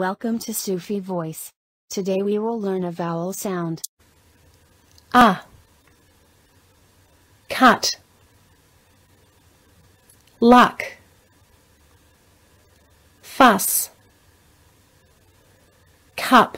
Welcome to Sufi Voice. Today we will learn a vowel sound. Ah. Cut. Luck. Fuss. Cup.